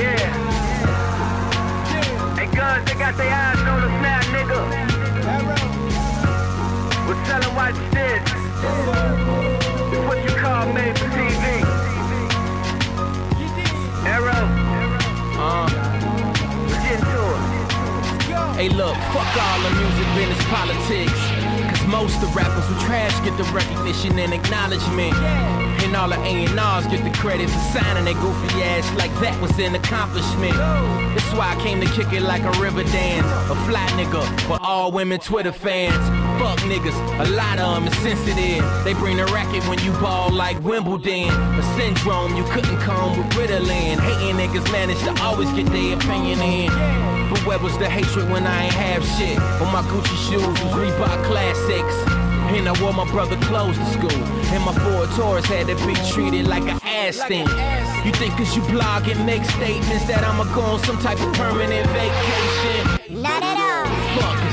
Yeah. Hey, guns, they got their eyes on nigga. We're. It's what you call made for TV. Arrow. Uh, hey, look, fuck all the music business politics. Most of rappers who trash get the recognition and acknowledgement. And all the A&Rs get the credit for signing their goofy ass like that was an accomplishment. That's why I came to kick it like a river dance. A fly nigga for all women Twitter fans. Fuck niggas, a lot of them is sensitive. They bring the racket when you ball like Wimbledon. A syndrome you couldn't come with Ritalin. Hating niggas manage to always get their opinion in. But where was the hatred when I ain't have shit? When my Gucci shoes was Reebok classics. And I wore my brother clothes to school. And my Ford Taurus had to be treated like an ass thing. You think cause you blog and make statements that I'ma go on some type of permanent vacation?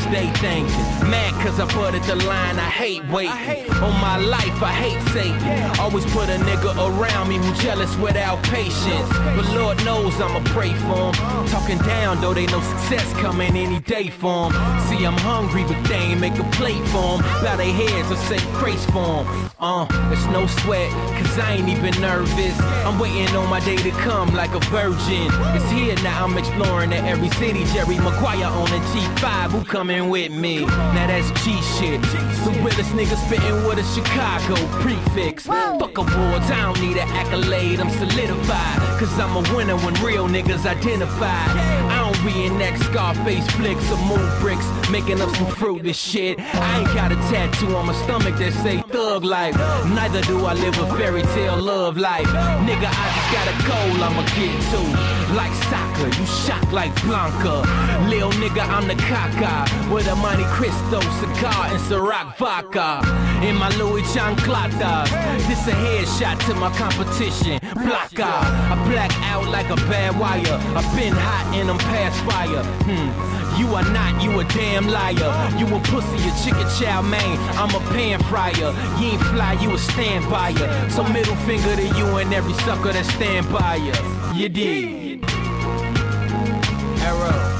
Not at all. Fuck is they thinking? Mad cause I butted the line, I hate waiting. On my life, I hate Satan. Always put a nigga around me who jealous without patience. But Lord knows I'ma pray for him. Talking down though they know success coming any day for him. See, I'm hungry, but they ain't make a plate for him. Bow their heads or say grace for him. Uh, it's no sweat, cause I ain't even nervous. I'm waiting on my day to come like a virgin. It's here now, I'm exploring in every city. Jerry Maguire on a G5, who coming with me? Now that's G shit. The realest nigga spitting with a Chicago prefix. Fuck awards, I don't need an accolade, I'm solidified. Cause I'm a winner when real niggas identify. Reenact Scarface flicks or move bricks, making up some fruity shit. I ain't got a tattoo on my stomach that say thug life. Neither do I live a fairy tale love life. Nigga, I just got a goal I'ma get to. Like soccer, you shock like Blanca. Lil nigga, I'm the caca. With a Monte Cristo cigar and Ciroc vodka. In my Louis Chanclata. This a headshot to my competition. Blocka. I black out like a bad wire. I've been hot and I'm past fire. Hmm. You are not, you a damn liar. You a pussy, a chicken chow man. I'm a pan fryer. You ain't fly, you a stand by. So middle finger to you and every sucker that stand by ya. You did. Arrow.